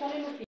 telling the